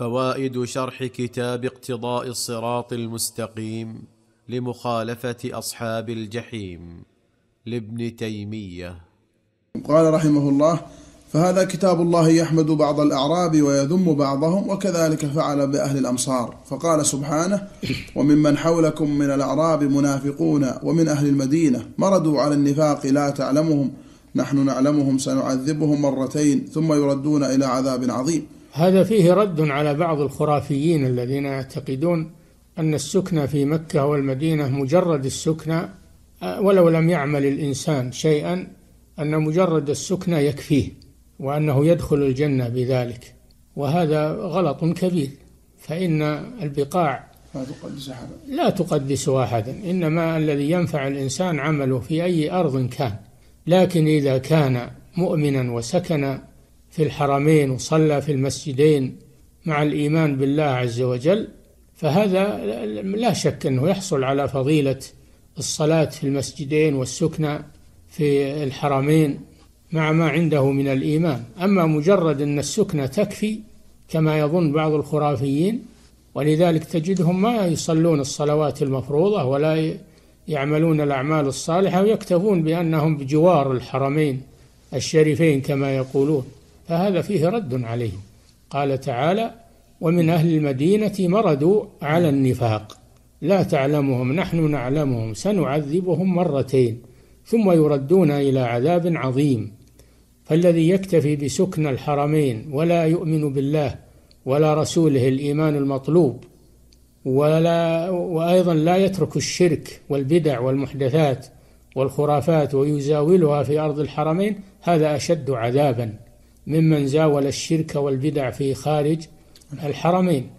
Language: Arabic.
فوائد شرح كتاب اقتضاء الصراط المستقيم لمخالفة أصحاب الجحيم لابن تيمية. قال رحمه الله فهذا كتاب الله يحمد بعض الأعراب ويذم بعضهم وكذلك فعل بأهل الأمصار. فقال سبحانه وممن حولكم من الأعراب منافقون ومن أهل المدينة مردوا على النفاق لا تعلمهم نحن نعلمهم سنعذبهم مرتين ثم يردون إلى عذاب عظيم. هذا فيه رد على بعض الخرافيين الذين يعتقدون أن السكنى في مكة والمدينة مجرد السكنى ولو لم يعمل الإنسان شيئا أن مجرد السكنى يكفيه وأنه يدخل الجنة بذلك. وهذا غلط كبير فإن البقاع لا تقدس أحدا. لا تقدس أحدا إنما الذي ينفع الإنسان عمله في أي أرض كان. لكن إذا كان مؤمنا وسكن في الحرمين وصلى في المسجدين مع الإيمان بالله عز وجل فهذا لا شك أنه يحصل على فضيلة الصلاة في المسجدين والسكنى في الحرمين مع ما عنده من الإيمان. أما مجرد أن السكنة تكفي كما يظن بعض الخرافيين ولذلك تجدهم ما يصلون الصلوات المفروضة ولا يعملون الأعمال الصالحة ويكتفون بأنهم بجوار الحرمين الشريفين كما يقولون. فهذا فيه رد عليهم قال تعالى ومن أهل المدينة مردوا على النفاق. لا تعلمهم نحن نعلمهم سنعذبهم مرتين ثم يردون إلى عذاب عظيم. فالذي يكتفي بسكن الحرمين ولا يؤمن بالله ولا رسوله الإيمان المطلوب ولا وأيضا لا يترك الشرك والبدع والمحدثات والخرافات ويزاولها في أرض الحرمين هذا أشد عذابا. ممن زاول الشرك والبدع في خارج الحرمين.